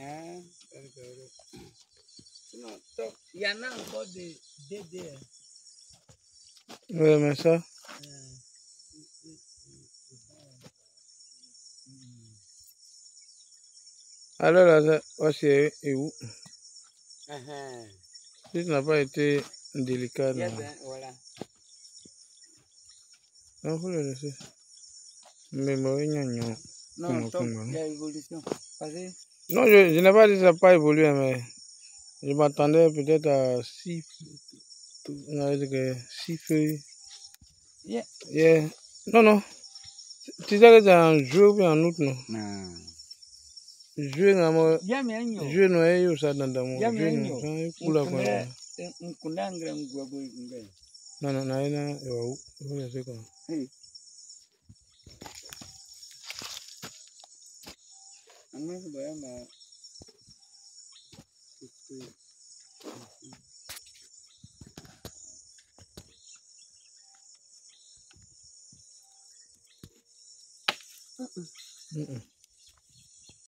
Hein? Il y en a encore des hein. Oui, mais ça. Euh. Alors là, voici oh, est où? Uh -huh. Pas été délicat. Yeah, voilà. Non, faut le laisser. Mais moi, il y a une évolution. Parce Non, je, je n'ai pas dit que ça n'a pas évolué, mais je m'attendais peut-être à six, on a dit que six feuilles. Yeah. Yeah. Non, non. Tu sais que c'est en juillet ou en août, non Non. Juillet, non, juillet, non, il y a eu ça dans le Ya me Juillet, año. non, ça, cool, quoi. Nkundangre ngwabo ngwe. Non, non, non, non, il y a où Il faut laisser ăn mấy cái bữa mà Mm-mm. Mm-mm.